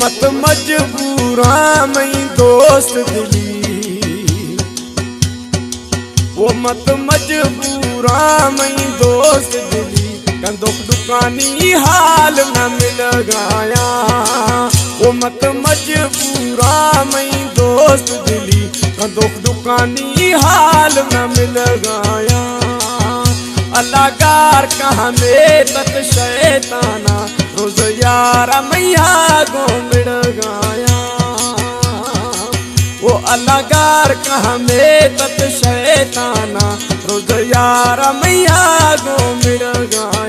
मत मजबूरा मई दोस्त दिली। वो मत मजबूरा मई दोस्त दिली। कंदो दुकानी हाल न मिल गया। वो मत मजबूरा दोस्त दिली। कंदो दुकानी हाल न मिल गया। अल्लाह गार कहाँ में तत शैताना रोज़ यारा मैया गो वो अलगार अलाहकार में तत शैताना। रोज़ यारा मैया दोमिड़ाया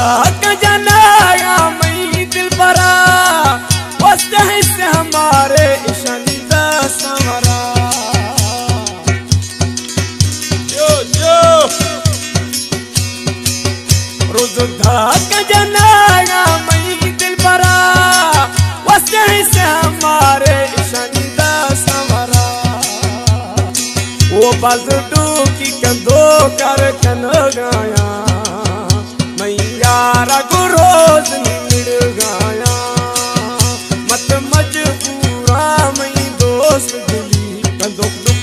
धाक जनाया मई दिल भरा। वस्ते हैं से हमारे ईशानिदा समरा जो जो। रोज धाक जनाया मई दिल भरा। वस्ते हैं से हमारे ईशानिदा समरा वो बजडू की कंदो कर कन गाया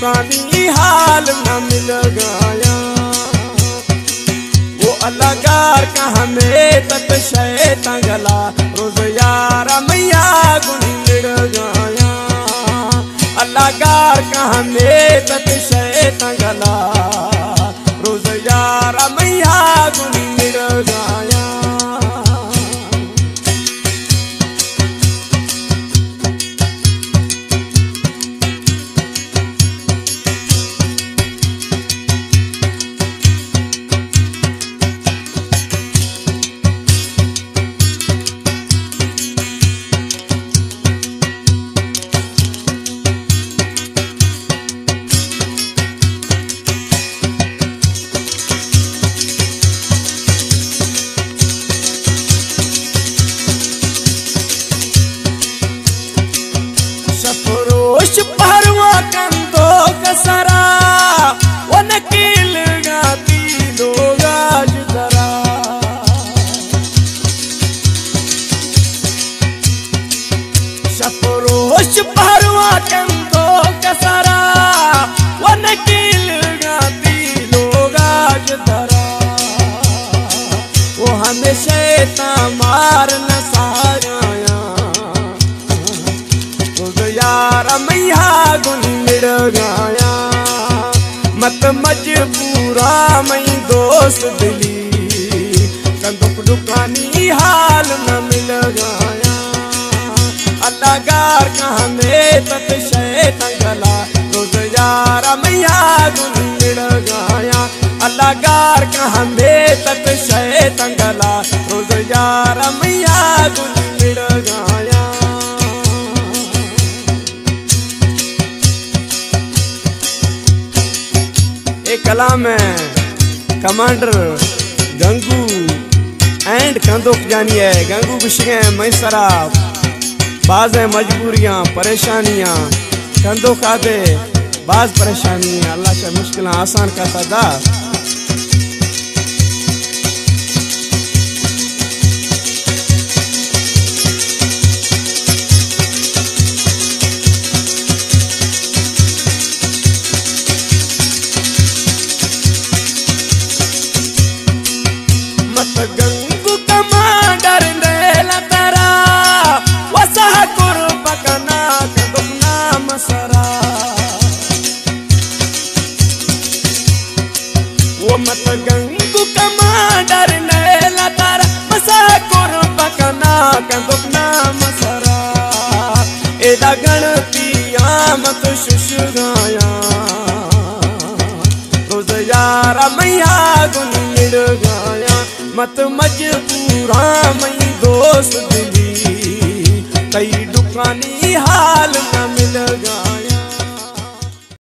कंदो हाल न मिल गया। वो अलगार कहा में तक शैतान कसरा वो नकील गाती लोग आज जरा सफरोश परवा कंदो कसरा वो नकील गाती जरा वो हमेशा मार खुद यार, मैया मिल गया। मत मजबूरा मई दोस्त दिली। कंदुक दुकानी हाल न मिल गया। अल्लाह गार कहाँ में तत शैतान गला। रोज मैया मिल गया। अल्लाह गार कहाँ में एक कलाम है कमांडर, गंगू एंड कंदुक जानी है गंगू बिशगे मैसरा बाज है मजबूरियाँ, परेशानियाँ कंधो खादे बाज परेशानियाँ, अल्लाह से मुश्किल, आसान का सदा। मत गंगू कमांडर नेला तारा मसा कोर बकना कंदुक नाम सरा एदा मत शुश गाया रोज यार मैया गया मत मजबूरा मई दोस्त दिली। कई दुकानी हाल न मिल गया